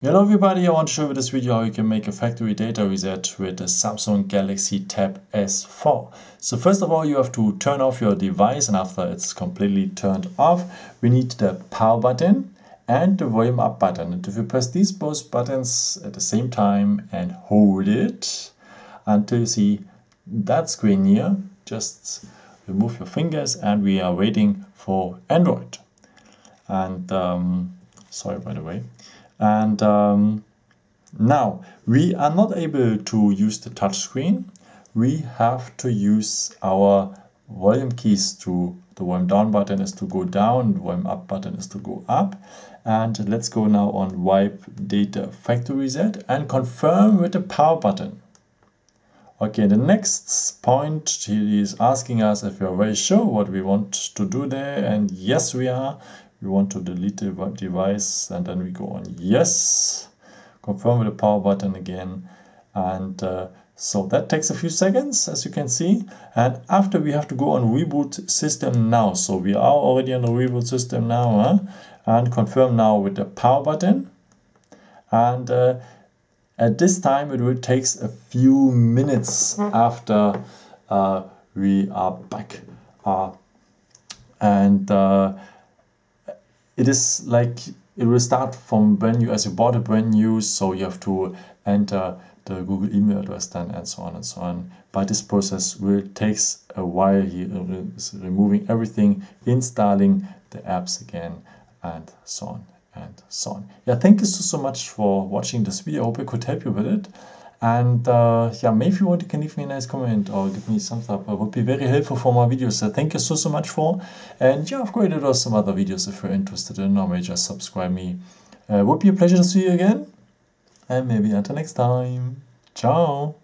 Hello everybody, I want to show you this video how you can make a factory data reset with the Samsung Galaxy Tab S4. So first of all, you have to turn off your device and after it's completely turned off, we need the power button and the volume up button. And if you press these both buttons at the same time and hold it until you see that screen here, just remove your fingers and we are waiting for Android. And um, sorry by the way. And um, now we are not able to use the touchscreen. We have to use our volume keys to the volume down button is to go down, the volume up button is to go up. And let's go now on wipe data factory reset and confirm with the power button. Okay, the next point he is asking us if we are very sure what we want to do there. And yes, we are we want to delete the device and then we go on. Yes! Confirm with the power button again. And uh, so that takes a few seconds as you can see. And after we have to go on reboot system now. So we are already on the reboot system now huh? and confirm now with the power button. And uh, at this time it will take a few minutes after uh, we are back. Uh, and uh, it is like it will start from brand new as you bought a brand new so you have to enter the google email address then and so on and so on. But this process will takes a while. He uh, is removing everything installing the apps again and so on and so on. Yeah thank you so, so much for watching this video. I hope i could help you with it and uh, yeah, maybe you want, can leave me a nice comment or give me thumbs up. It would be very helpful for my videos. So thank you so, so much for. And yeah, I've created also some other videos if you're interested in or maybe just subscribe me. Uh, would be a pleasure to see you again. And maybe until next time. Ciao.